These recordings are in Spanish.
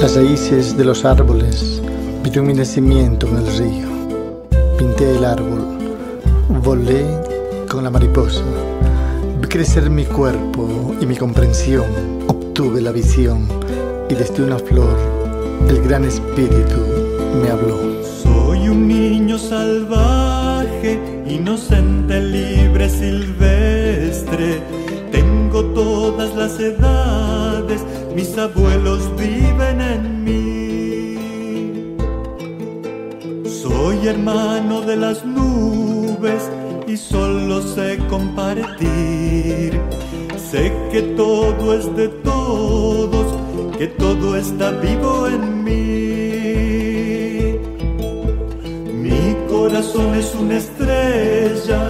Las raíces de los árboles vieron mi nacimiento en el río. Pinté el árbol, volé con la mariposa. Vi crecer mi cuerpo y mi comprensión. Obtuve la visión y desde una flor el gran espíritu me habló. Soy un niño salvaje, inocente, libre, silvestre. Tengo todas las edades, mis abuelos viven en mí. Soy hermano de las nubes y solo sé compartir. Sé que todo es de todos, que todo está vivo en mí. Corazón es una estrella,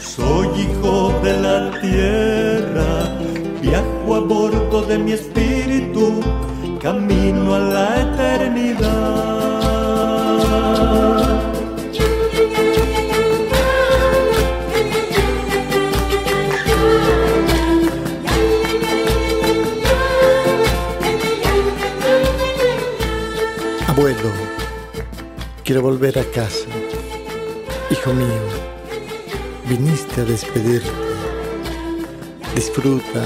soy hijo de la tierra, viajo a bordo de mi espíritu, camino a la eternidad. Abuelo, quiero volver a casa. Hijo mío, viniste a despedirte. Disfruta,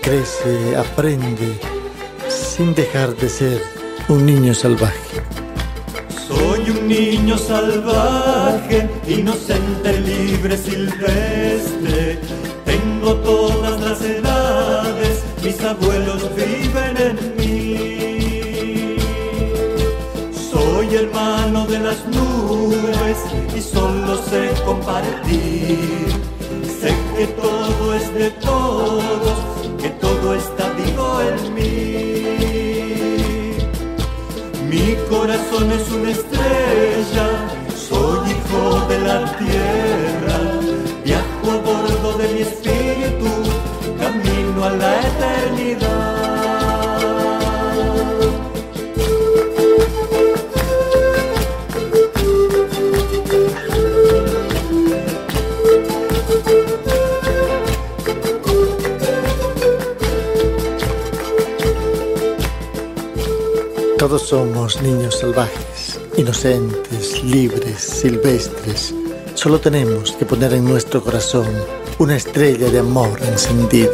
crece, aprende, sin dejar de ser un niño salvaje. Soy un niño salvaje, inocente, libre, silvestre. Tengo todas las edades, mis abuelos viven en mí. Soy hermano de las nubes y solo sé compartir. Sé que todo es de todos, que todo está vivo en mí. Mi corazón es una estrella, soy hijo de la tierra, Todos somos niños salvajes, inocentes, libres, silvestres. Solo tenemos que poner en nuestro corazón una estrella de amor encendida.